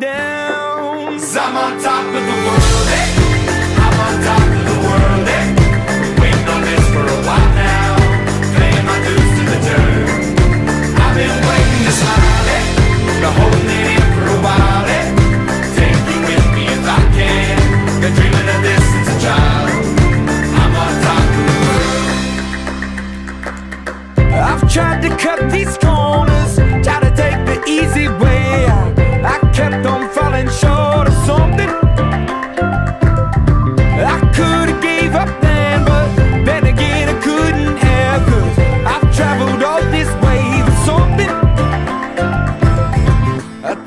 down. I'm on top of the world.